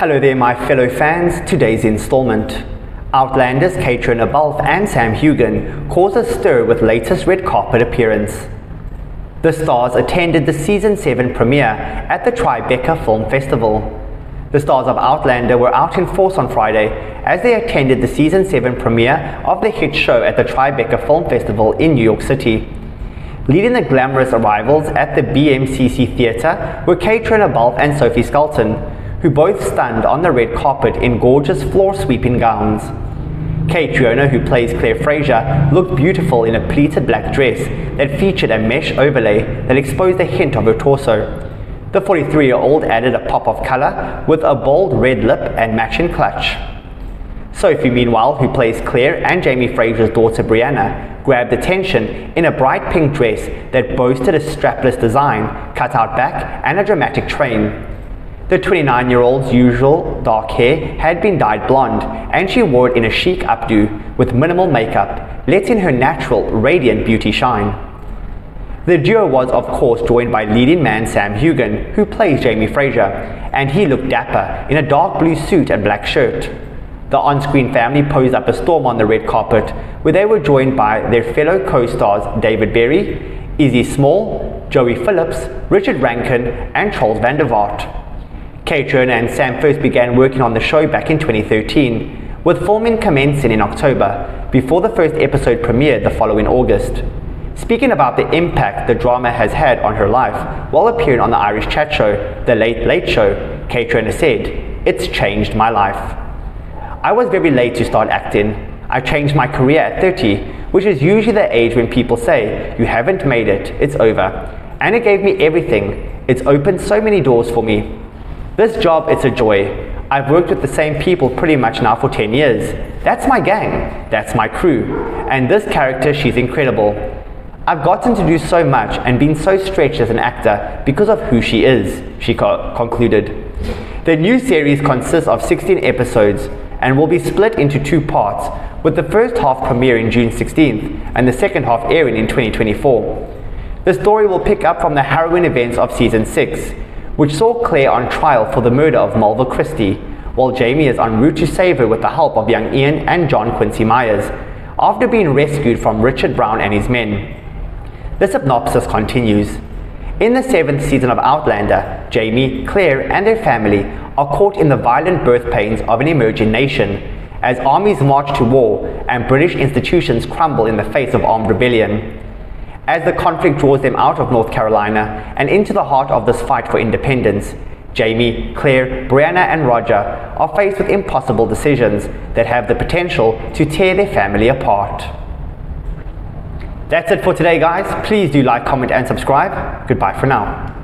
Hello there my fellow fans, today's installment. Outlanders Caitriona Balfe and Sam Heughan cause a stir with latest red carpet appearance. The stars attended the season 7 premiere at the Tribeca Film Festival. The stars of Outlander were out in force on Friday as they attended the season 7 premiere of the hit show at the Tribeca Film Festival in New York City. Leading the glamorous arrivals at the BMCC Theatre were Caitriona Balfe and Sophie Skelton, who both stand on the red carpet in gorgeous floor-sweeping gowns. Caitriona, who plays Claire Fraser, looked beautiful in a pleated black dress that featured a mesh overlay that exposed a hint of her torso. The 43-year-old added a pop of colour with a bold red lip and matching clutch. Sophie, meanwhile, who plays Claire and Jamie Fraser's daughter Brianna, grabbed attention in a bright pink dress that boasted a strapless design, cut out back, and a dramatic train. The 29-year-old's usual dark hair had been dyed blonde, and she wore it in a chic updo with minimal makeup, letting her natural, radiant beauty shine. The duo was of course joined by leading man Sam Heughan, who plays Jamie Fraser, and he looked dapper in a dark blue suit and black shirt. The on-screen family posed up a storm on the red carpet, where they were joined by their fellow co-stars David Berry, Izzy Small, Joey Phillips, Richard Rankin, and Charles van der Vaart. Caitriona and Sam first began working on the show back in 2013, with filming commencing in October, before the first episode premiered the following August. Speaking about the impact the drama has had on her life while appearing on the Irish chat show, The Late Late Show, Caitriona said, It's changed my life. I was very late to start acting. I changed my career at 30, which is usually the age when people say, You haven't made it, it's over. And it gave me everything. It's opened so many doors for me. This job, it's a joy. I've worked with the same people pretty much now for 10 years. That's my gang, that's my crew. And this character, she's incredible. I've gotten to do so much and been so stretched as an actor because of who she is, she co concluded. The new series consists of 16 episodes and will be split into two parts, with the first half premiering June 16th and the second half airing in 2024. The story will pick up from the harrowing events of season 6, which saw Claire on trial for the murder of Malva Christie, while Jamie is en route to save her with the help of young Ian and John Quincy Myers, after being rescued from Richard Brown and his men. The synopsis continues. In the seventh season of Outlander, Jamie, Claire, and their family are caught in the violent birth pains of an emerging nation as armies march to war and British institutions crumble in the face of armed rebellion. As the conflict draws them out of North Carolina and into the heart of this fight for independence, Jamie, Claire, Brianna, and Roger are faced with impossible decisions that have the potential to tear their family apart. That's it for today, guys. Please do like, comment, and subscribe. Goodbye for now.